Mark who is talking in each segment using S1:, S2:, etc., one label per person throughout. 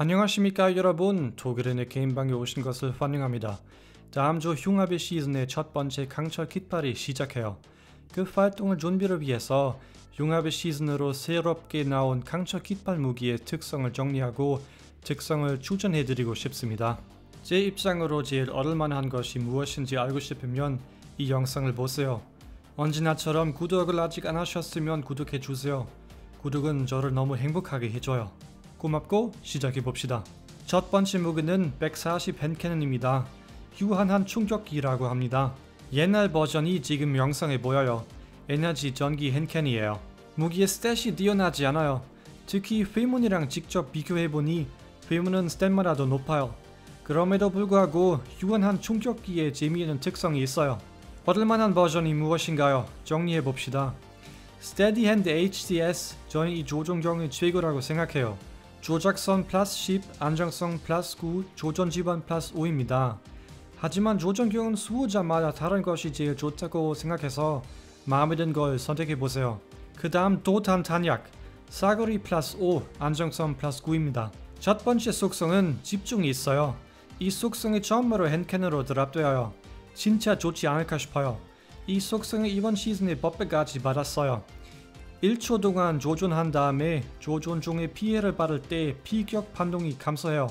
S1: 안녕하십니까 여러분 독일인의 개인방에 오신 것을 환영합니다. 다음 주 흉합의 시즌의 첫 번째 강철 깃발이 시작해요. 그 활동을 준비를 위해서 흉합의 시즌으로 새롭게 나온 강철 깃발 무기의 특성을 정리하고 특성을 추천해드리고 싶습니다. 제 입장으로 제일 얻을만한 것이 무엇인지 알고 싶으면 이 영상을 보세요. 언제나처럼 구독을 아직 안 하셨으면 구독해주세요. 구독은 저를 너무 행복하게 해줘요. 고맙고 시작해봅시다. 첫 번째 무기는 140 헨캐넌입니다. 유한한 충격기라고 합니다. 옛날 버전이 지금 영상에 보여요. 에너지 전기 헨캔이에요. 무기의 스탯이 뛰어나지 않아요. 특히 회문이랑 직접 비교해보니 회문은 스탯마다 더 높아요. 그럼에도 불구하고 유한한 충격기에 재미있는 특성이 있어요. 얻을만한 버전이 무엇인가요? 정리해봅시다. Steady Hand HCS 저는 이 조준경이 최고라고 생각해요. 조작성 플러스 10, 안정성 플러스 9, 조준 지원 플러스 5입니다. 하지만 조준경은 수호자마다 다른 것이 제일 좋다고 생각해서 마음에 든 걸 선택해보세요. 그 다음 도탄 탄약, 사거리 플러스 5, 안정성 플러스 9입니다. 첫 번째 속성은 집중이 있어요. 이 속성이 처음으로 핸캔으로 drop되어요. 진짜 좋지 않을까 싶어요. 이 속성을 이번 시즌에 버프까지 받았어요. 1초 동안 조준한 다음에 조준 중에 피해를 받을 때 피격 반동이 감소해요.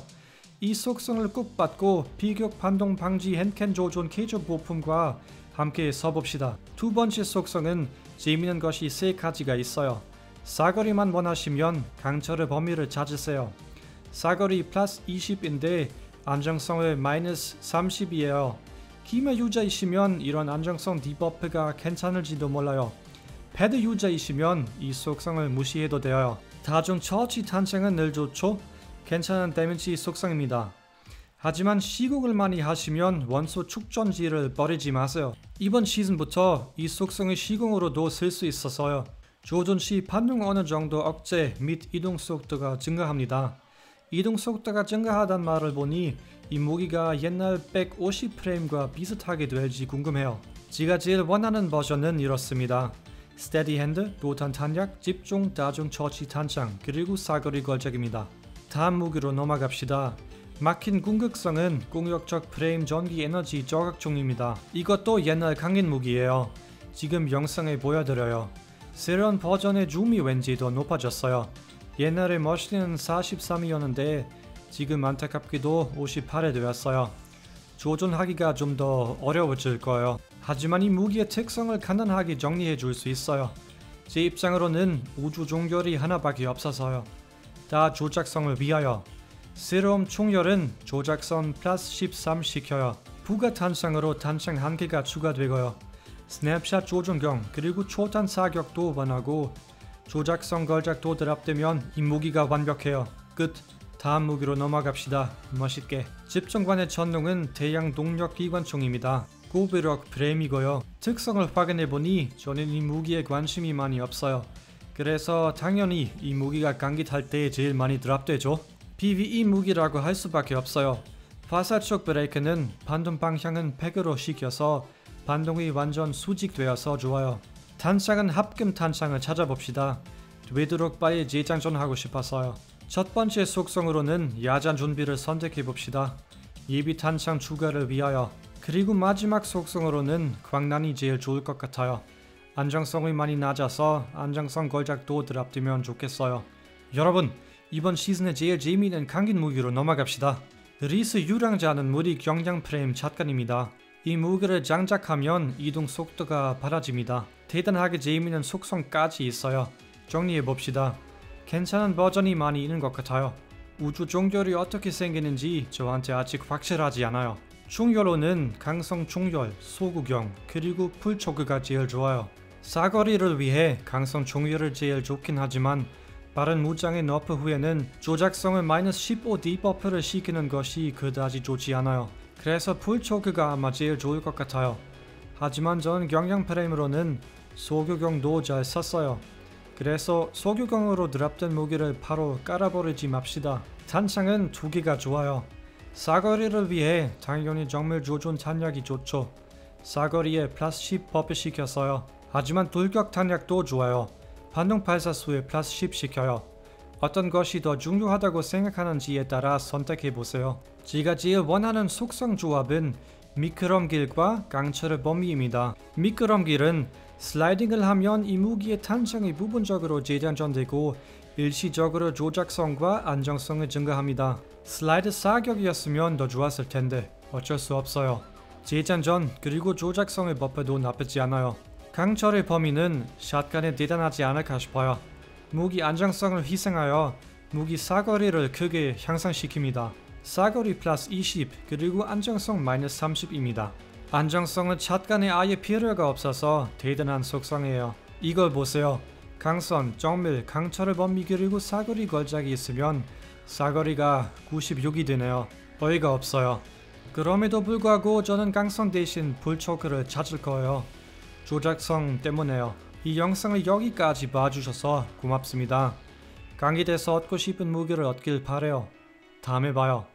S1: 이 속성을 꼭 받고 비격 반동 방지 핸캔 조준 케이저 부품과 함께 써봅시다. 두 번째 속성은 재미있는 것이 세 가지가 있어요. 사거리만 원하시면 강철의 범위를 찾으세요. 사거리 플러스 20인데 안정성을 마이너스 30이에요. 키마 user이시면 이런 안정성 debuff가 괜찮을지도 몰라요. 패드 user이시면 이 속성을 무시해도 돼요. 다중 처치 탄창은 늘 좋죠? 괜찮은 damage 속성입니다. 하지만 시국을 많이 하시면 원소 축전지를 버리지 마세요. 이번 시즌부터 이 속성을 시공으로도 쓸 수 있어서요. 조준 시 반동 어느 정도 억제 및 이동 속도가 증가합니다. 이동 속도가 증가한단 말을 보니 이 무기가 옛날 150프레임과 비슷하게 될지 궁금해요. 제가 제일 원하는 버전은 이렇습니다. Steady Hand, 도탄 탄약, 집중, 다중 처치 탄창, 그리고 사거리 걸작입니다. 다음 무기로 넘어갑시다. 막힌 궁극성은 공격적 프레임 전기 에너지 저격총입니다. 이것도 옛날 강깃 무기예요. 지금 영상에 보여드려요. 새로운 버전의 줌이 왠지 더 높아졌어요. 옛날에 머신은 43이었는데 지금 안타깝게도 58에 되었어요. 조준하기가 좀 더 어려워질 거예요. 하지만 이 무기의 특성을 간단하게 정리해 줄 수 있어요. 제 입장으로는 우주 종결이 하나밖에 없어서요. 다 조작성을 위하여 새로운 총열은 조작성 플러스 13 시켜요. 부가 탄창으로 탄창 한 개가 추가되고요. 스냅샷 조준경 그리고 초탄 사격도 원하고 조작성 걸작도 드랍되면 이 무기가 완벽해요. 끝. 다음 무기로 넘어갑시다. 멋있게. 집정관의 전동은 대양 동력 기관총입니다. 고배력 프레임이고요. 특성을 확인해보니 저는 이 무기에 관심이 많이 없어요. 그래서 당연히 이 무기가 강기 탈때 제일 많이 드랍되죠. PVE 무기라고 할 수밖에 없어요. 화살촉 브레이크는 반동 방향은 100으로 시켜서 반동이 완전 수직되어서 좋아요. 탄창은 합금 탄창을 찾아봅시다. 되도록 빨리 재장전하고 싶어서요. 첫 번째 속성으로는 야전 준비를 선택해봅시다. 예비 탄창 추가를 위하여 그리고 마지막 속성으로는 광란이 제일 좋을 것 같아요. 안정성이 많이 낮아서 안정성 걸작도 드랍되면 좋겠어요. 여러분 이번 시즌의 제일 재미있는 강긴 무기로 넘어갑시다. 리스 유랑자는 물리 경량 프레임 샷건입니다. 이 무기를 장착하면 이동 속도가 빨라집니다. 대단하게 재미있는 속성까지 있어요. 정리해봅시다. 괜찮은 버전이 많이 있는 것 같아요. 우주 종결이 어떻게 생기는지 저한테 아직 확실하지 않아요. 총열로는 강선 총열, 소구경, 그리고 full choke가 제일 좋아요. 사거리를 위해 강선 총열을 제일 좋긴 하지만 빠른 무장의 nerf 후에는 조작성을 마이너스 15 debuff를 시키는 것이 그다지 좋지 않아요. 그래서 full choke가 아마 제일 좋을 것 같아요. 하지만 전 경량 프레임으로는 소구경도 잘 썼어요. 그래서 소구경으로 drop된 무기를 바로 갈아버리지 맙시다. 탄창은 두 개가 좋아요. 사거리를 위해 당연히 정밀 조준 탄약이 좋죠. 사거리에 플러스 10 buff 시켰어요. 하지만 돌격 탄약도 좋아요. 분당 발사수에 플러스 10 시켜요. 어떤 것이 더 중요하다고 생각하는지에 따라 선택해 보세요. 제가 제일 원하는 속성 조합은 미끄럼길과 강철의 범위입니다. 미끄럼길은 슬라이딩을 하면 이 무기의 탄창이 부분적으로 재장전되고 일시적으로 조작성과 안정성을 증가합니다. 슬라이드 사격이었으면 더 좋았을 텐데 어쩔 수 없어요. 재장전 그리고 조작성의 buff도 나쁘지 않아요. 강철의 범위는 샷건에 대단하지 않을까 싶어요. 무기 안정성을 희생하여 무기 사거리를 크게 향상시킵니다. 사거리 플러스 20 그리고 안정성 마이너스 30입니다. 안정성은 샷건에 아예 필요가 없어서 대단한 속성이에요. 이걸 보세요. 강선, 정밀, 강철의 범위 그리고 사거리 걸작이 있으면 사거리가 96이 되네요. 어이가 없어요. 그럼에도 불구하고 저는 강선 대신 불초크를 찾을 거예요. 조작성 때문에요. 이 영상을 여기까지 봐주셔서 고맙습니다. 강의돼서 얻고 싶은 무기를 얻길 바래요. 다음에 봐요.